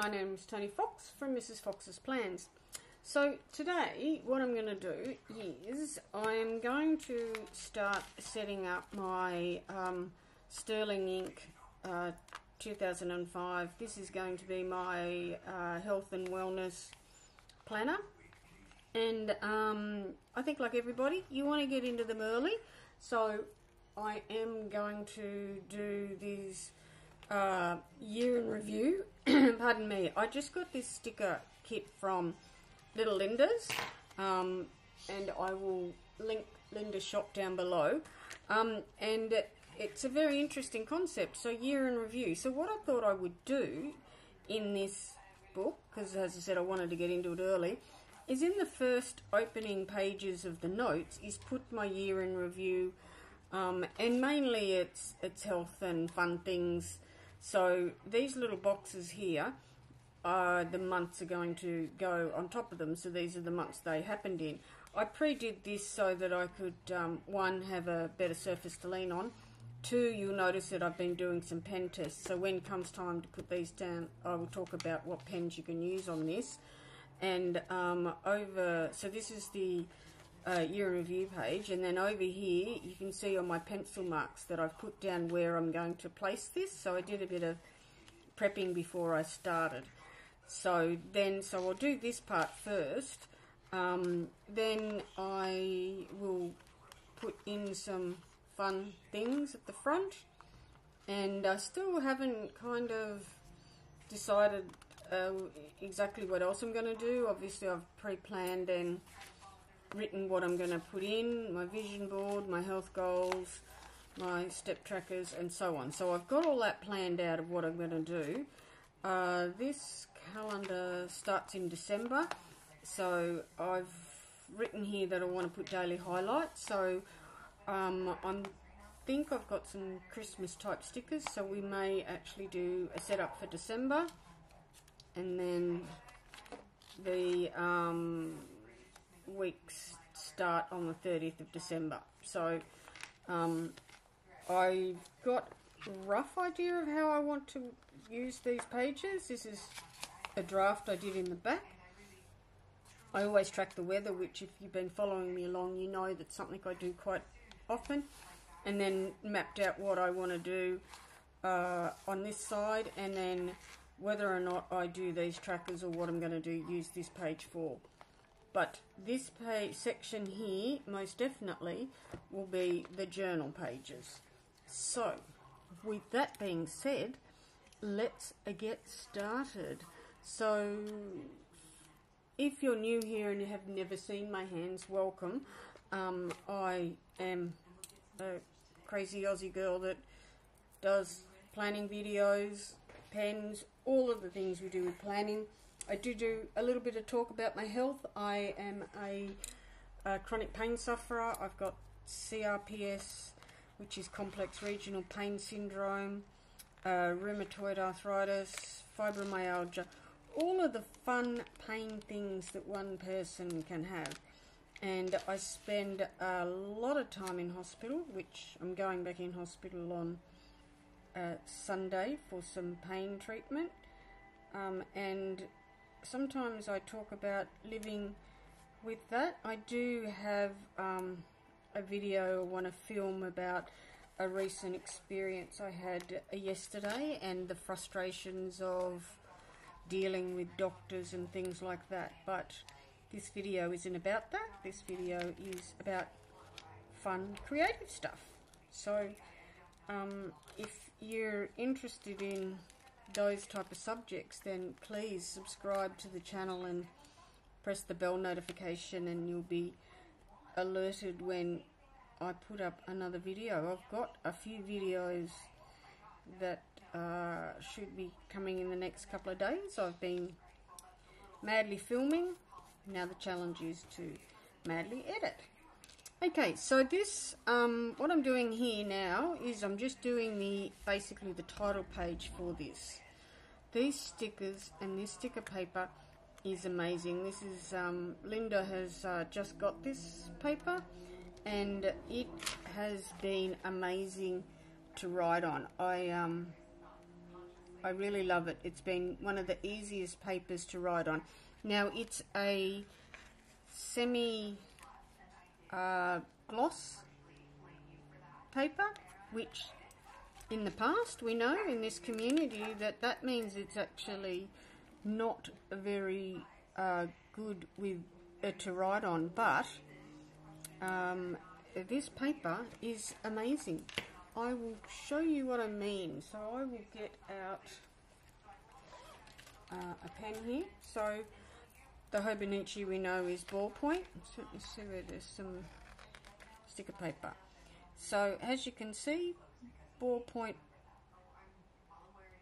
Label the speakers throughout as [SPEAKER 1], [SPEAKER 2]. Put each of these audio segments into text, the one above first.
[SPEAKER 1] my name is Toni Fox from Mrs. Fox's Plans. So today what I'm going to do is I'm going to start setting up my um, Sterling Ink uh, 2005. This is going to be my uh, health and wellness planner and um, I think like everybody you want to get into them early so I am going to do these uh, year in review. Pardon me. I just got this sticker kit from Little Linda's, um, and I will link Linda's shop down below. Um, and it's a very interesting concept. So year in review. So what I thought I would do in this book, because as I said, I wanted to get into it early, is in the first opening pages of the notes is put my year in review. Um, and mainly it's it's health and fun things so these little boxes here are the months are going to go on top of them. So these are the months they happened in. I pre-did this so that I could, um, one, have a better surface to lean on. Two, you'll notice that I've been doing some pen tests. So when comes time to put these down, I will talk about what pens you can use on this. And um, over, so this is the uh, year review page and then over here you can see on my pencil marks that I've put down where I'm going to place this. So I did a bit of prepping before I started. So then so I'll do this part first. Um, then I will put in some fun things at the front. And I still haven't kind of decided uh, exactly what else I'm going to do. Obviously I've pre-planned and written what I'm going to put in, my vision board, my health goals, my step trackers, and so on. So I've got all that planned out of what I'm going to do. Uh, this calendar starts in December, so I've written here that I want to put daily highlights. So um, I think I've got some Christmas type stickers, so we may actually do a setup for December, and then the um, weeks start on the 30th of December. So um, I've got a rough idea of how I want to use these pages. This is a draft I did in the back. I always track the weather, which if you've been following me along, you know that's something I do quite often. And then mapped out what I want to do uh, on this side, and then whether or not I do these trackers or what I'm going to do, use this page for. But this page section here, most definitely, will be the journal pages. So, with that being said, let's get started. So, if you're new here and you have never seen my hands, welcome. Um, I am a crazy Aussie girl that does planning videos, pens, all of the things we do with planning. I do do a little bit of talk about my health. I am a, a chronic pain sufferer. I've got CRPS, which is complex regional pain syndrome, uh, rheumatoid arthritis, fibromyalgia, all of the fun pain things that one person can have. And I spend a lot of time in hospital, which I'm going back in hospital on uh, Sunday for some pain treatment. Um, and sometimes I talk about living with that. I do have um, a video I want to film about a recent experience I had yesterday and the frustrations of dealing with doctors and things like that. But this video isn't about that. This video is about fun, creative stuff. So um, if you're interested in those type of subjects, then please subscribe to the channel and press the bell notification and you'll be alerted when I put up another video. I've got a few videos that uh, should be coming in the next couple of days. I've been madly filming. Now the challenge is to madly edit. Okay, so this, um, what I'm doing here now is I'm just doing the, basically the title page for this. These stickers and this sticker paper is amazing. This is, um, Linda has uh, just got this paper and it has been amazing to write on. I, um, I really love it. It's been one of the easiest papers to write on. Now it's a semi uh, gloss paper, which in the past we know in this community that that means it's actually not very uh, good with uh, to write on, but um, this paper is amazing. I will show you what I mean. So I will get out uh, a pen here. So the Hobonichi we know is ballpoint. Let me see where there's some sticker paper. So as you can see, ballpoint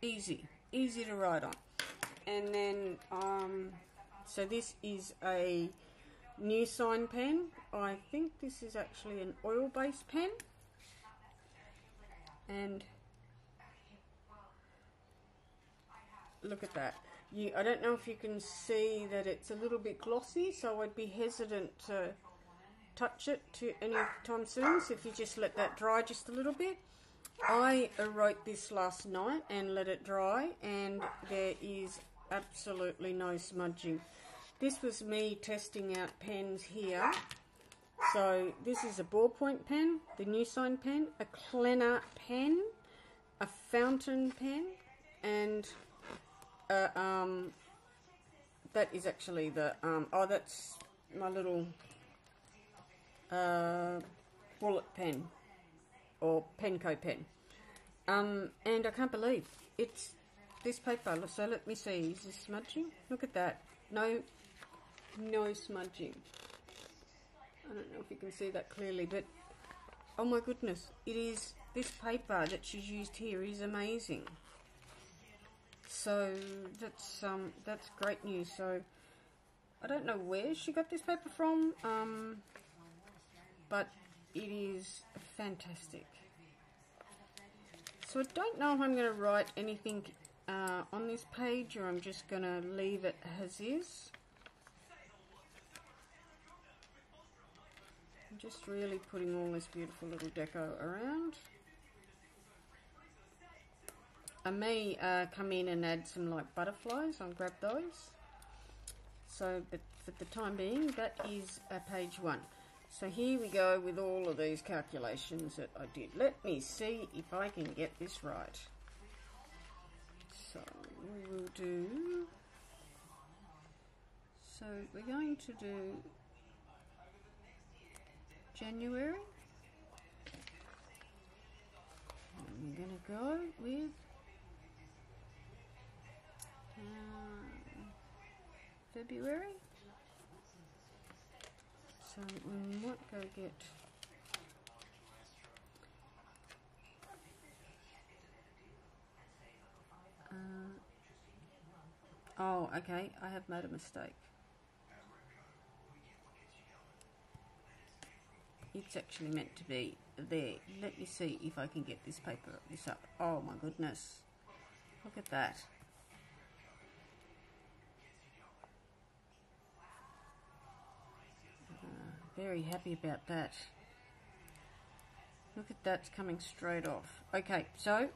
[SPEAKER 1] easy, easy to write on. And then, um, so this is a new sign pen. I think this is actually an oil-based pen and look at that. You, I don't know if you can see that it's a little bit glossy, so I'd be hesitant to touch it to any time soon. So if you just let that dry just a little bit. I wrote this last night and let it dry, and there is absolutely no smudging. This was me testing out pens here so this is a ballpoint pen, the new sign pen, a Klener pen, a fountain pen, and uh, um, that is actually the, um, oh that's my little uh, bullet pen, or Penco pen. Um, and I can't believe it's this paper. So let me see, is this smudging? Look at that. No, no smudging. I don't know if you can see that clearly, but oh my goodness, it is, this paper that she's used here is amazing. So that's um, that's great news. So I don't know where she got this paper from, um, but it is fantastic. So I don't know if I'm going to write anything uh, on this page or I'm just going to leave it as is. I'm just really putting all this beautiful little deco around. I may uh, come in and add some like butterflies, I'll grab those. So, but for the time being, that is uh, page one. So here we go with all of these calculations that I did. Let me see if I can get this right. So we will do, so we're going to do January. I'm going to go with February. So we might go get uh, Oh, okay, I have made a mistake. it's actually meant to be there. Let me see if I can get this paper, this up. Oh my goodness. Look at that. Very happy about that. Look at that coming straight off. Okay, so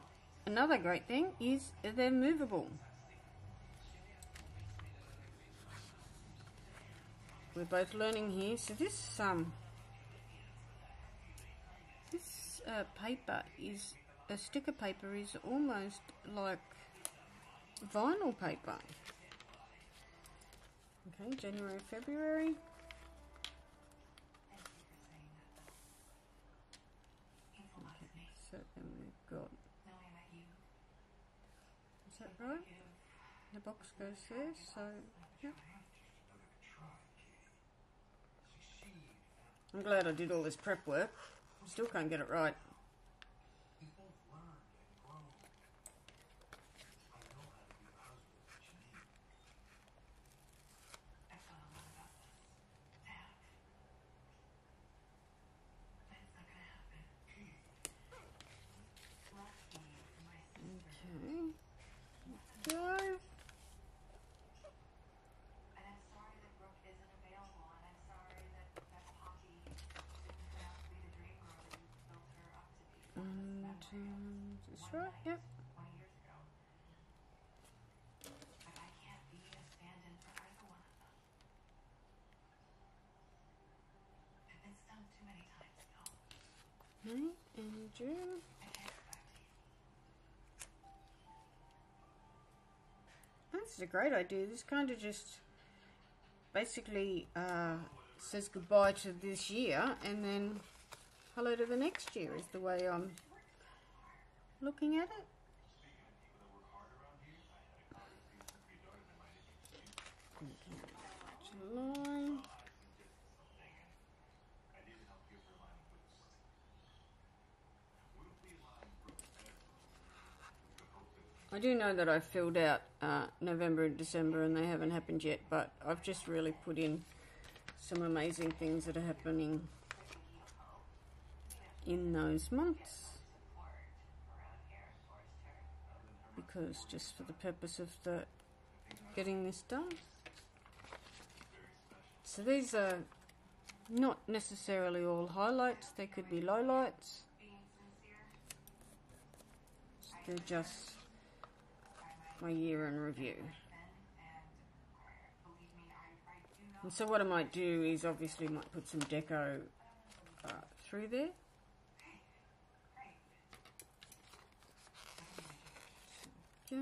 [SPEAKER 1] another great thing is they're movable. We're both learning here. So this um uh, paper is, a sticker paper is almost like vinyl paper. Okay, January, February. Okay, so then we've got, is that right? The box goes there, so, yeah. I'm glad I did all this prep work. Still can't get it right. And is right? Yep. Night and This is a great idea. This kind of just basically uh, says goodbye to this year and then hello to the next year is the way I'm looking at it. I do know that I filled out uh, November and December and they haven't happened yet, but I've just really put in some amazing things that are happening in those months. Just for the purpose of the getting this done. So these are not necessarily all highlights, they could be lowlights. They're just my year in review. And so what I might do is obviously might put some deco uh, through there. Go.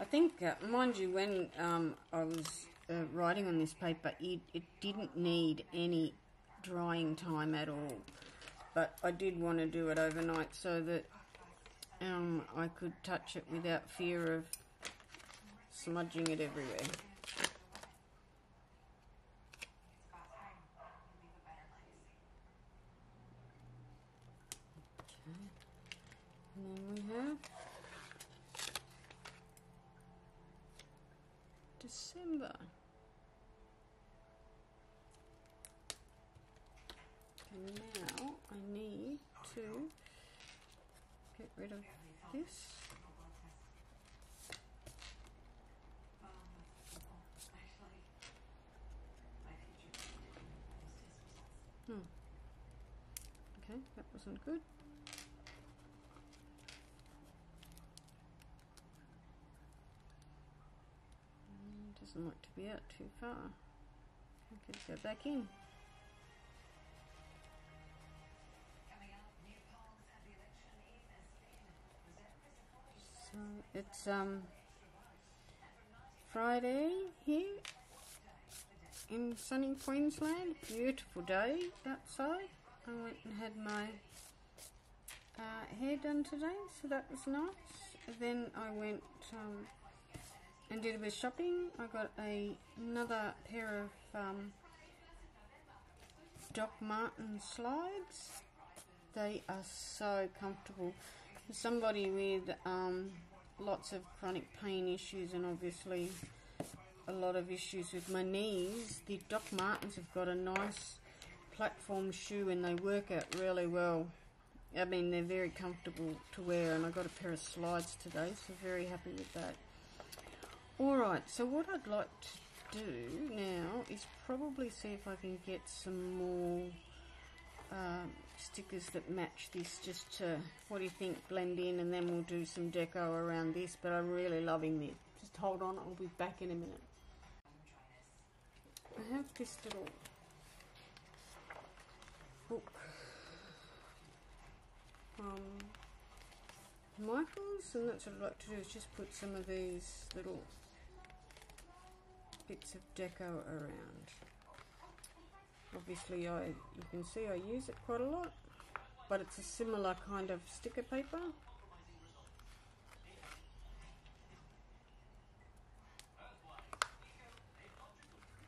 [SPEAKER 1] I think, uh, mind you, when um, I was uh, writing on this paper, it, it didn't need any drying time at all. But I did want to do it overnight so that um, I could touch it without fear of smudging it everywhere. Okay. And then we have December. And now I need to get rid of this. Hmm. Okay, that wasn't good. Mm, Doesn't look to be out too far. Okay, go back in. It's um Friday here in sunny Queensland. Beautiful day outside. I went and had my uh, hair done today, so that was nice. Then I went um, and did a bit of shopping. I got a, another pair of um, Doc Marten slides. They are so comfortable. Somebody with um, lots of chronic pain issues and obviously a lot of issues with my knees, the Doc Martens have got a nice platform shoe and they work out really well. I mean, they're very comfortable to wear, and I got a pair of slides today, so very happy with that. Alright, so what I'd like to do now is probably see if I can get some more um, stickers that match this just to, what do you think, blend in, and then we'll do some deco around this, but I'm really loving this. Just hold on, I'll be back in a minute. I have this little book from Michaels, and that's what I'd like to do is just put some of these little bits of deco around. Obviously, I you can see I use it quite a lot, but it's a similar kind of sticker paper.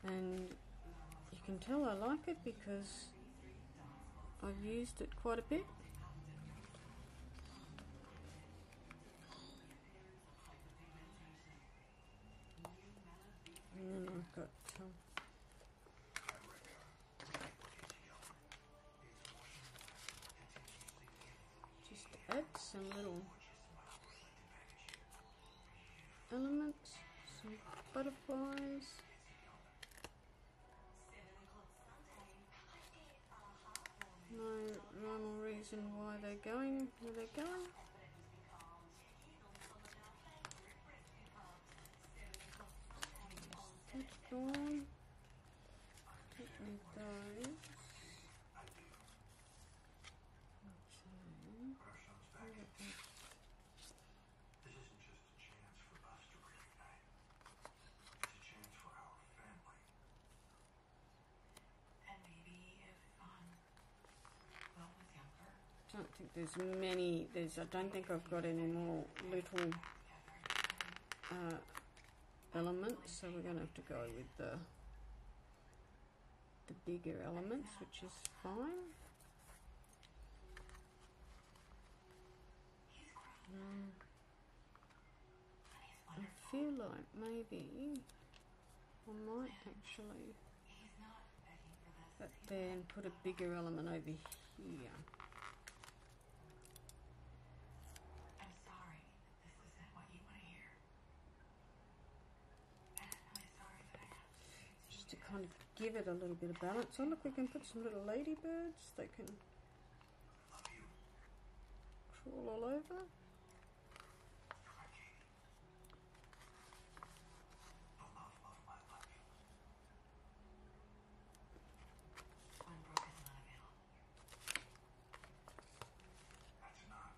[SPEAKER 1] And you can tell I like it because I've used it quite a bit. And then I've got um, Some little elements, some butterflies. No rhyme or reason why they're going where they're going.
[SPEAKER 2] Just
[SPEAKER 1] going. There's many. There's. I don't think I've got any more little uh, elements, so we're going to have to go with the the bigger elements, which is fine. Um, I feel like maybe I might actually but then put a bigger element over here.
[SPEAKER 3] I'm sorry that this isn't what you want to hear. And I'm really sorry that I have to say it to
[SPEAKER 1] Just
[SPEAKER 3] you.
[SPEAKER 1] to kind of give it a little bit of balance. Oh look we can put some little ladybirds that can crawl all over.
[SPEAKER 2] You're my Katie. The love of my life.
[SPEAKER 3] When Brooke is not available.
[SPEAKER 2] That's not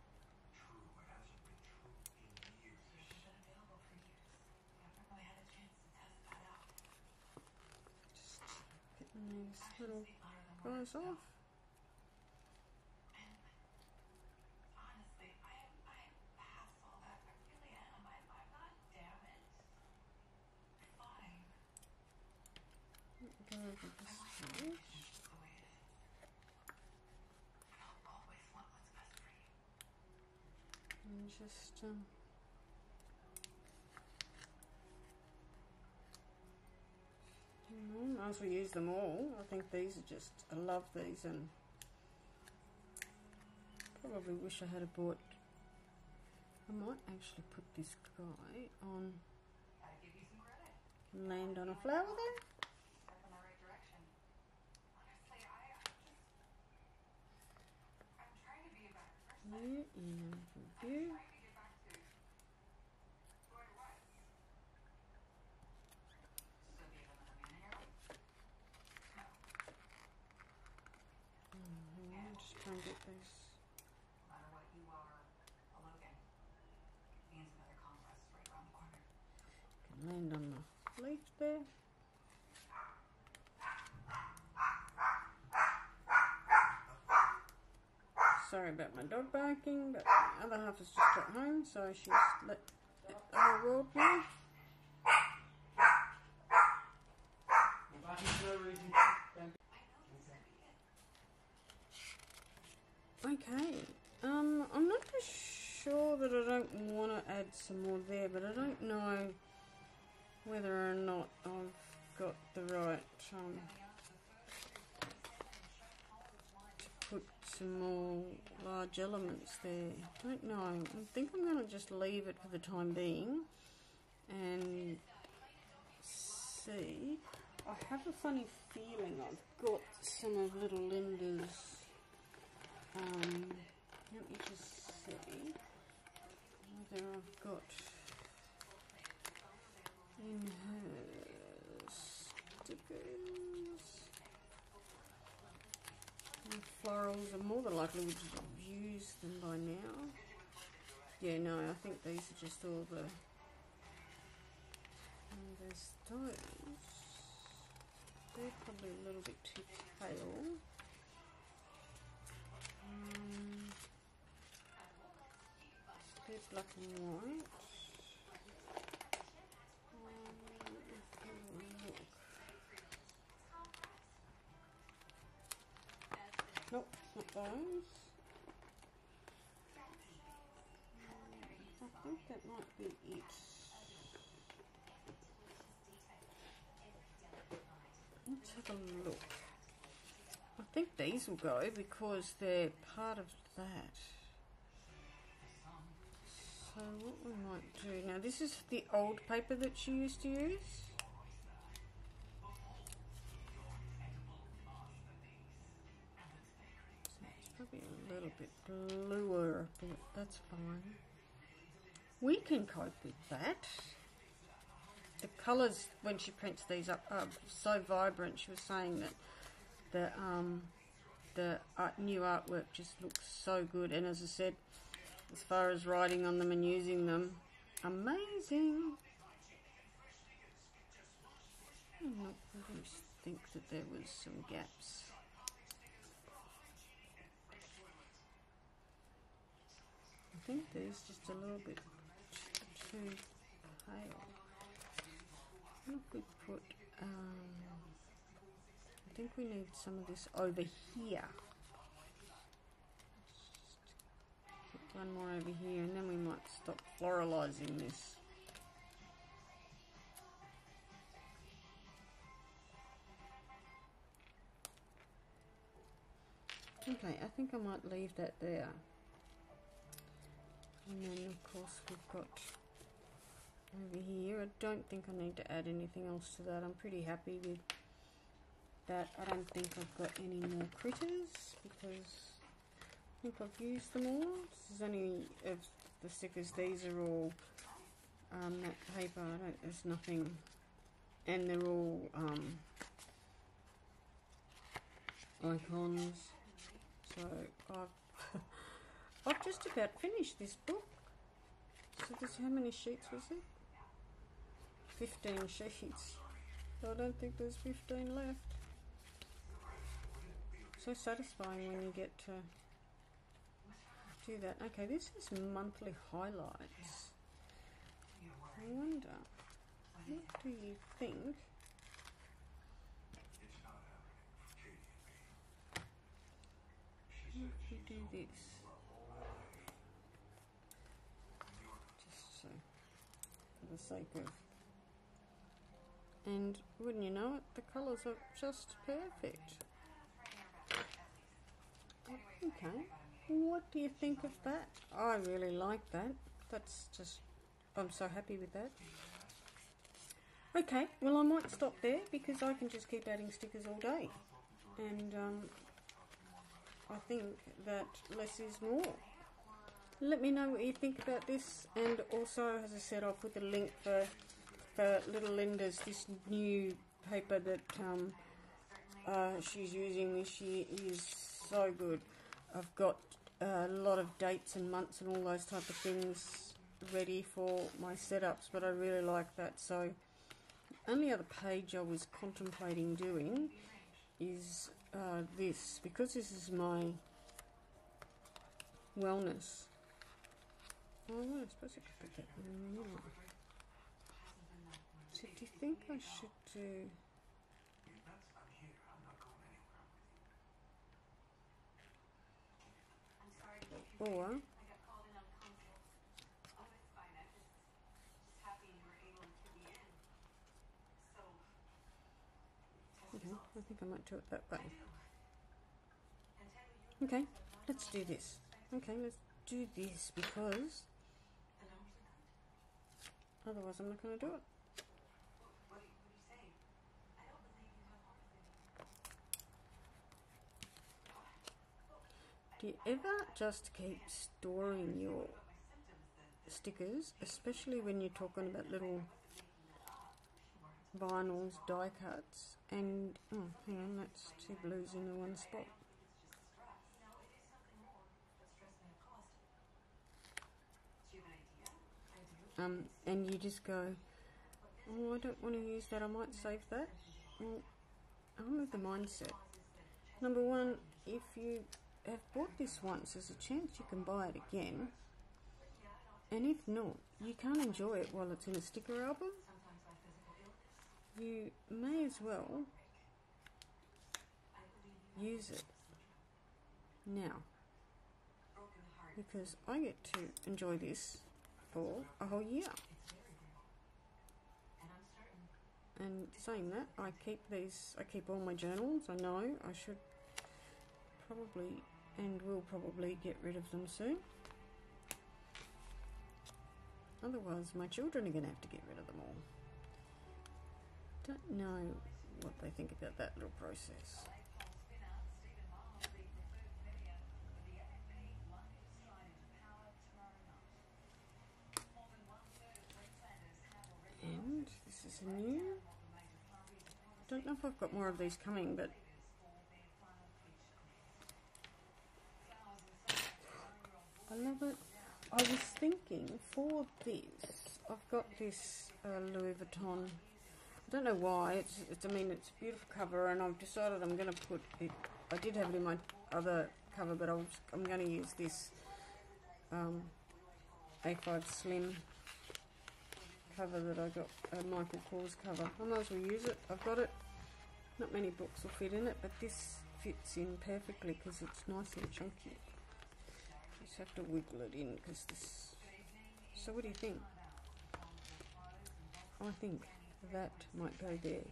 [SPEAKER 2] true. It hasn't been true in years.
[SPEAKER 3] She's been available for years. I haven't really had a chance to test that out.
[SPEAKER 1] Just getting these little
[SPEAKER 3] Actions speak louder than words.
[SPEAKER 1] guys off.
[SPEAKER 3] And honestly, I am I am past all that. I really am. I'm I'm not damaged. Fine.
[SPEAKER 1] Go over
[SPEAKER 3] I
[SPEAKER 1] this
[SPEAKER 3] want
[SPEAKER 1] side.
[SPEAKER 3] everything just the way it is. I'll always want what's best for.
[SPEAKER 1] And just um Well use them all. I think these are just, I love these and probably wish I had a bought. I might actually put this guy on, land on a flower there.
[SPEAKER 3] Right. Honestly, I, I'm
[SPEAKER 1] review.
[SPEAKER 3] trying to get back to who I was. So be another man here? No.
[SPEAKER 1] Mm, hang on, just try and get these.
[SPEAKER 3] No matter what you are, a Logan means another conquest right around the corner.
[SPEAKER 1] Can land on the leaf there. Sorry about my dog barking, but the other half has just got home, so she's let the whole world know. Okay, um, I'm not too sure that I don't want to add some more there, but I don't know whether or not I've got the right um, to put some more large elements there. Don't know. I think I'm going to just leave it for the time being and see. I have a funny feeling I've got some of little Linda's. Um, let me just see whether I've got in her stickers. And florals are more than likely used them by now. Yeah, no, I think these are just all the. And there's those. They're probably a little bit too pale. Um, they're black and white. Um. Nope, not those. I think that might be it. Let's have a look. I think these will go because they're part of that. So what we might do now, this is the old paper that she used to use. Probably a little bit bluer, but that's fine. We can cope with that. The colours when she prints these up are so vibrant. She was saying that the um, the art, new artwork just looks so good, and as I said, as far as writing on them and using them, amazing. Not, I don't think that there was some gaps. I think there's just a little bit too pale. What if we put, um, I think we need some of this over here. Put one more over here and then we might stop floralizing this. Okay, I think I might leave that there. And then of course we've got over here. I don't think I need to add anything else to that. I'm pretty happy with that. I don't think I've got any more critters because I think I've used them all. This is only of the stickers. These are all um, that paper. I don't, there's nothing, and they're all um, icons. So I've I've just about finished this book. So this how many sheets was it? Fifteen sheets. I don't think there's fifteen left. So satisfying when you get to do that. Okay, this is monthly highlights. I wonder, what do you think? If you do this, just so for the sake of. And wouldn't you know it, the colours are just perfect. Okay, what do you think of that? I really like that. That's just, I'm so happy with that. Okay, well, I might stop there because I can just keep adding stickers all day. And um, I think that less is more. Let me know what you think about this, and also, as I said, I'll put the link for for Little Linda's this new paper that um, uh, she's using this year is so good. I've got a lot of dates and months and all those type of things ready for my setups, but I really like that. So, only other page I was contemplating doing is uh, this because this is my wellness. Oh, I suppose I could put that in the middle. Think I should do? Or okay. I think I might do it that way. Okay, let's do this. Okay, let's do this because otherwise I'm not going to do it.
[SPEAKER 3] What are you, what are you saying? I don't believe you have heart failure.
[SPEAKER 1] Do you ever just keep storing your stickers, especially when you're talking about little vinyls, die cuts, and oh, hang on, that's two blues in the one spot. Um, and you just go, oh, I don't want to use that. I might save that. Well, I'm with the mindset. Number one, if you have bought this once, there's a chance you can buy it again. And if not, you can't enjoy it while it's in a sticker album. You may as well use it now because I get to enjoy this for a whole year.
[SPEAKER 3] And
[SPEAKER 1] saying that, I keep these, I keep all my journals. I know I should probably and we'll probably get rid of them soon. Otherwise my children are going to have to get rid of them all. Don't know what they think about that little process.
[SPEAKER 3] And this is new.
[SPEAKER 1] Don't know if I've got more of these coming, but I love it. I was thinking for this, I've got this uh, Louis Vuitton. I don't know why. It's, it's. I mean, it's a beautiful cover, and I've decided I'm going to put it. I did have it in my other cover, but I I'm going to use this um, A5 Slim cover that I got, a Michael Kors cover. I might as well use it. I've got it. Not many books will fit in it, but this fits in perfectly because it's nice and chunky. Just have to wiggle it in because this. So, what do you think? I think that might go there.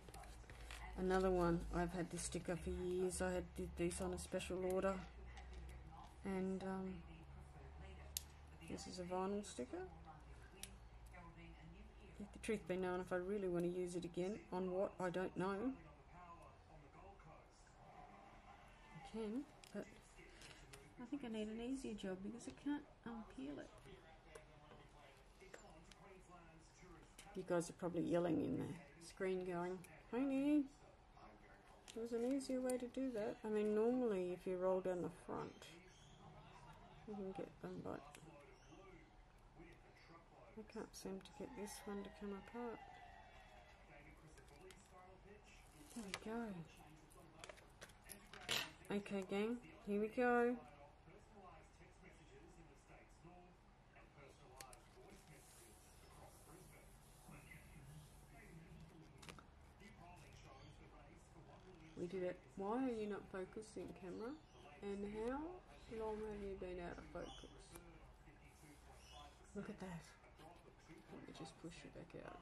[SPEAKER 1] Another one, I've had this sticker for years. I had did these on a special order, and um, this is a vinyl sticker. If the truth be known, if I really want to use it again on what I don't know, I can. I think I need an easier job because I can't unpeel it. You guys are probably yelling in the screen, going, "Honey, there's an easier way to do that." I mean, normally if you roll down the front, you can get them, but I can't seem to get this one to come apart. There we go. Okay, gang, here we go. It. Why are you not focusing, camera? And how long have you been out of focus? Look at that. Let me just push you back out.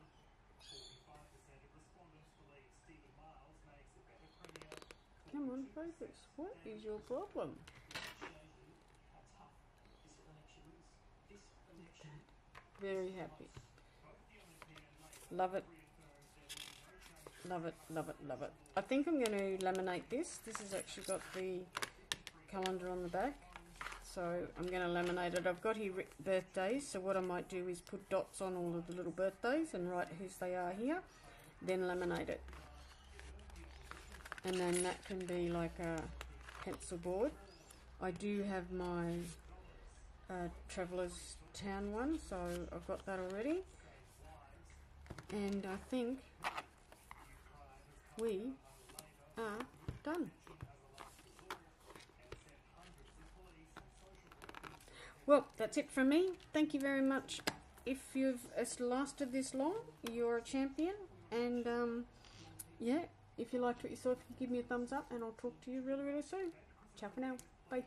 [SPEAKER 1] Come on, focus. What is your problem? Very happy. Love it. Love it, love it, love it. I think I'm going to laminate this. This has actually got the calendar on the back. So I'm going to laminate it. I've got here birthdays, so what I might do is put dots on all of the little birthdays and write whose they are here, then laminate it. And then that can be like a pencil board. I do have my uh, Traveller's Town one, so I've got that already. And I think we are done. Well, that's it from me. Thank you very much. If you've lasted this long, you're a champion. And um, yeah, if you liked what you saw, give me a thumbs up, and I'll talk to you really, really soon. Ciao for now. Bye.